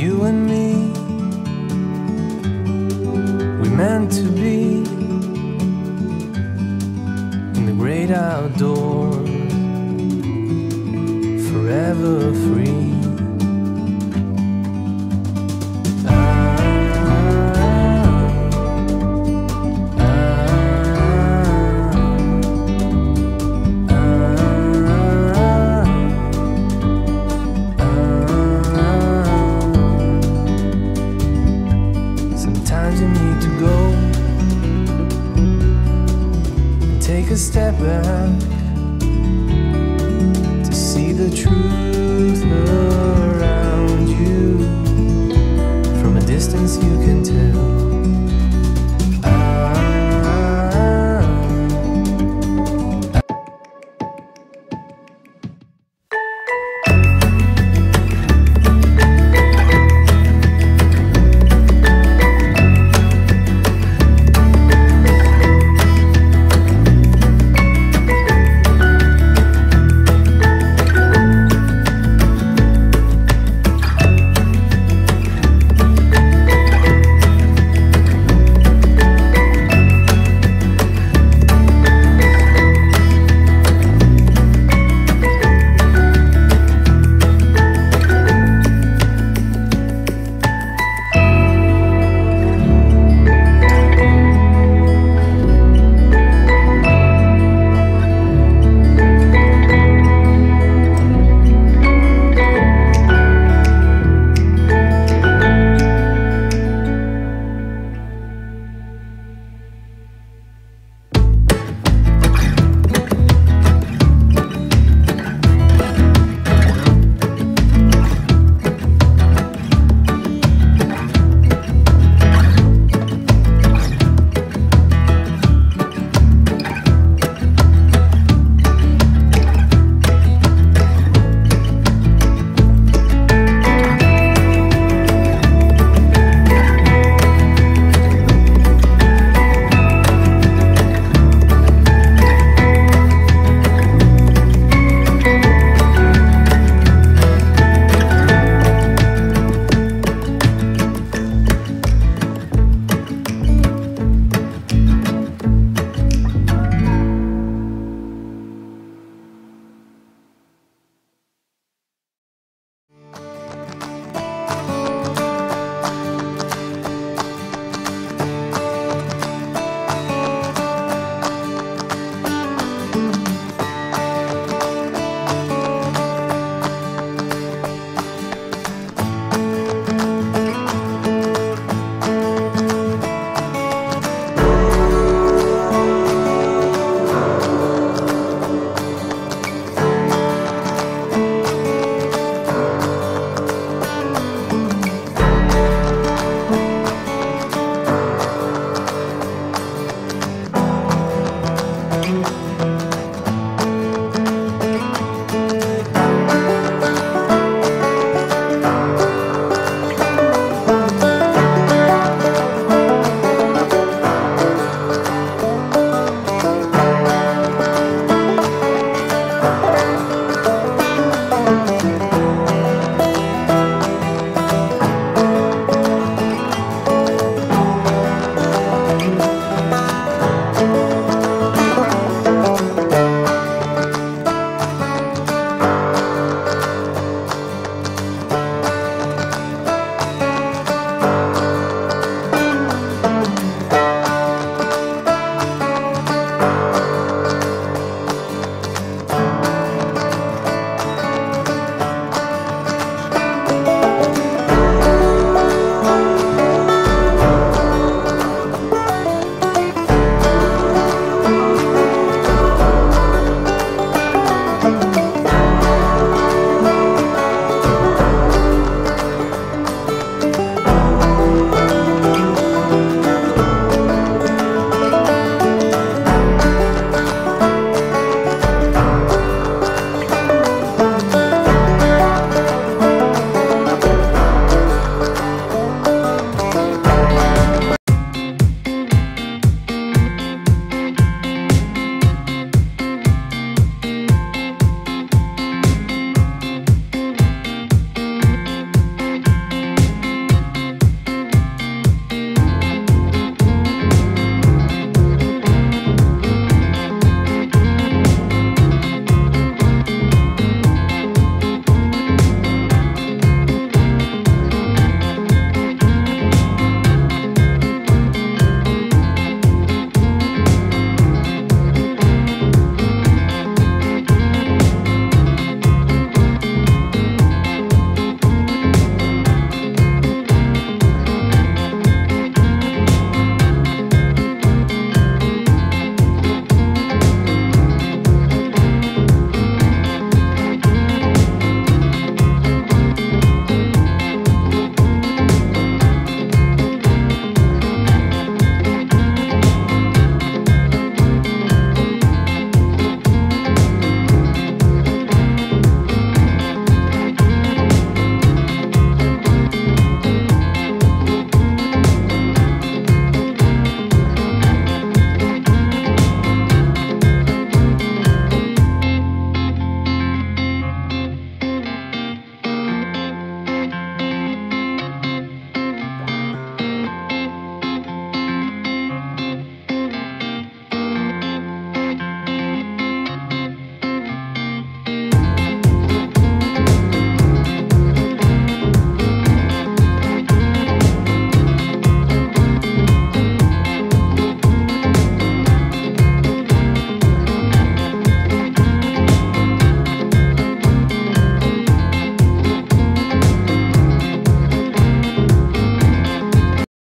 you and me. We meant to be in the great outdoors, forever free.